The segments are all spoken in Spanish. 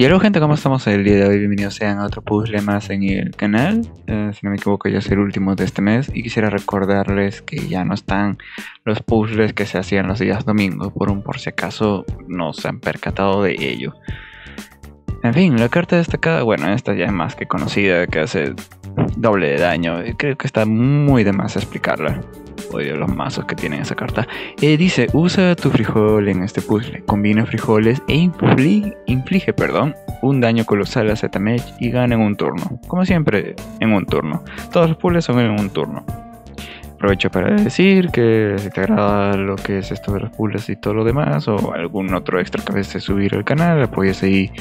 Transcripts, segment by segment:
Y hola gente, ¿cómo estamos el día de hoy? Bienvenidos sean a otro puzzle más en el canal. Eh, si no me equivoco ya es el último de este mes y quisiera recordarles que ya no están los puzzles que se hacían los días domingos, por un por si acaso no se han percatado de ello. En fin, la carta destacada, bueno, esta ya es más que conocida, que hace doble de daño. y Creo que está muy de más explicarla. Odio los mazos que tienen esa carta. Eh, dice, usa tu frijol en este puzzle. Combina frijoles e inflige, inflige perdón, un daño colosal a Zetamech y gana en un turno. Como siempre, en un turno. Todos los puzzles son en un turno. Aprovecho para decir que si te agrada lo que es esto de los puzzles y todo lo demás, o algún otro extra que veces subir al canal, apoyes ahí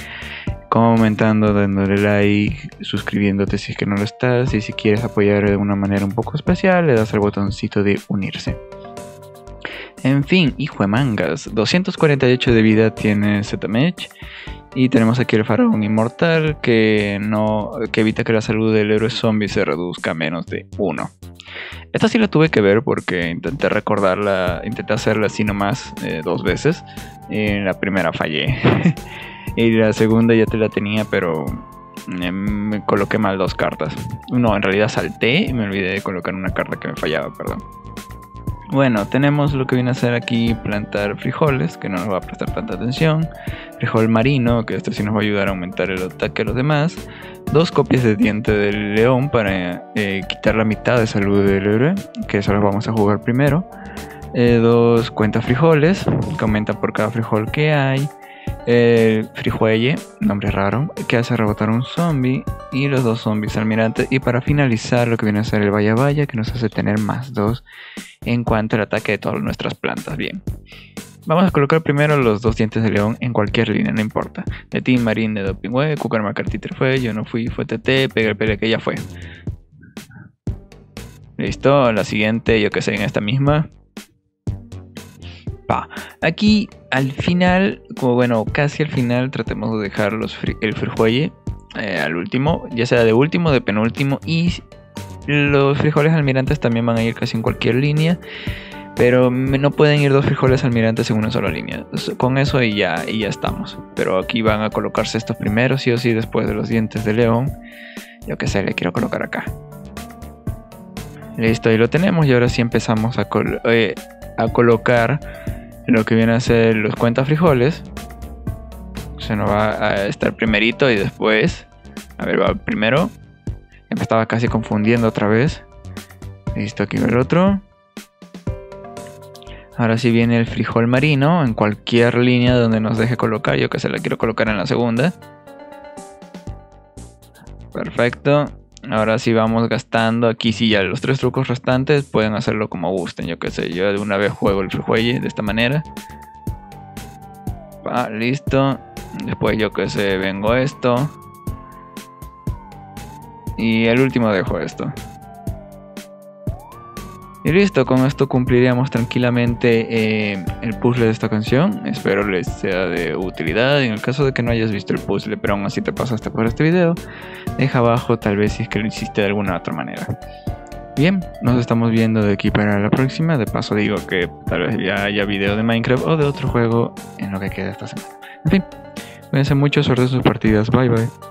comentando, dándole like, suscribiéndote si es que no lo estás y si quieres apoyar de una manera un poco especial le das al botoncito de unirse. En fin, hijo de mangas, 248 de vida tiene Zetamech y tenemos aquí el faraón inmortal que, no, que evita que la salud del héroe zombie se reduzca a menos de 1. Esta sí la tuve que ver porque intenté recordarla, intenté hacerla así nomás eh, dos veces. En la primera fallé. Y la segunda ya te la tenía, pero eh, me coloqué mal dos cartas. No, en realidad salté y me olvidé de colocar una carta que me fallaba, perdón. Bueno, tenemos lo que viene a ser aquí plantar frijoles, que no nos va a prestar tanta atención. Frijol marino, que esto sí nos va a ayudar a aumentar el ataque a los demás. Dos copias de diente del león para eh, quitar la mitad de salud del héroe, que eso lo vamos a jugar primero. Eh, dos cuentas frijoles, que aumentan por cada frijol que hay el frijuelle, nombre raro, que hace rebotar un zombie y los dos zombies almirantes. Y para finalizar, lo que viene a ser el vaya vaya, que nos hace tener más dos en cuanto al ataque de todas nuestras plantas. Bien. Vamos a colocar primero los dos dientes de león en cualquier línea, no importa. De Team Marine, de Doping Way, Cooker McCarthy fue, yo no fui, fue TT, pega el pele que ya fue. Listo, la siguiente, yo que sé, en esta misma. Aquí al final, como bueno, casi al final, tratemos de dejar los el frijuelle eh, al último, ya sea de último, de penúltimo. Y los frijoles almirantes también van a ir casi en cualquier línea. Pero no pueden ir dos frijoles almirantes en una sola línea. Con eso y ya, y ya estamos. Pero aquí van a colocarse estos primeros, sí o sí, después de los dientes de león. Yo que sé, le quiero colocar acá. Listo, ahí lo tenemos. Y ahora sí empezamos a, eh, a colocar lo que viene a ser los cuenta frijoles. Se nos va a estar primerito y después. A ver, va primero. me estaba casi confundiendo otra vez. Listo, aquí va el otro. Ahora sí viene el frijol marino en cualquier línea donde nos deje colocar. Yo que se la quiero colocar en la segunda. Perfecto. Ahora sí vamos gastando. Aquí sí ya los tres trucos restantes pueden hacerlo como gusten. Yo que sé, yo de una vez juego el frijuelle de esta manera. Va, listo. Después yo que sé, vengo esto. Y el último dejo esto. Y listo, con esto cumpliríamos tranquilamente eh, el puzzle de esta canción. Espero les sea de utilidad. En el caso de que no hayas visto el puzzle, pero aún así te pasaste por este video, deja abajo tal vez si es que lo hiciste de alguna otra manera. Bien, nos estamos viendo de aquí para la próxima. De paso digo que tal vez ya haya video de Minecraft o de otro juego en lo que queda esta semana. En fin, cuídense mucho, suerte en sus partidas. Bye bye.